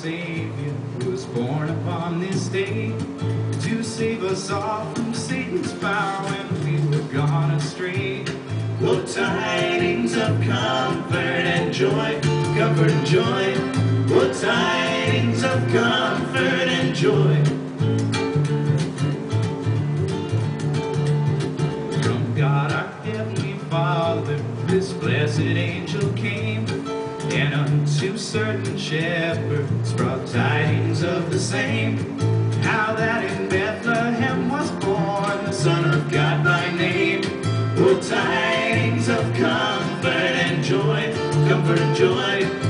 Savior who was born upon this day to save us all from Satan's power when we were gone astray. Oh, tidings of comfort and joy, comfort and joy. Oh, tidings of comfort and joy. From God our heavenly Father, this blessed angel came, and unto certain shepherds brought tidings of the same. How that in Bethlehem was born the Son of God by name. Oh, tidings of comfort and joy, comfort and joy.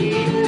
you.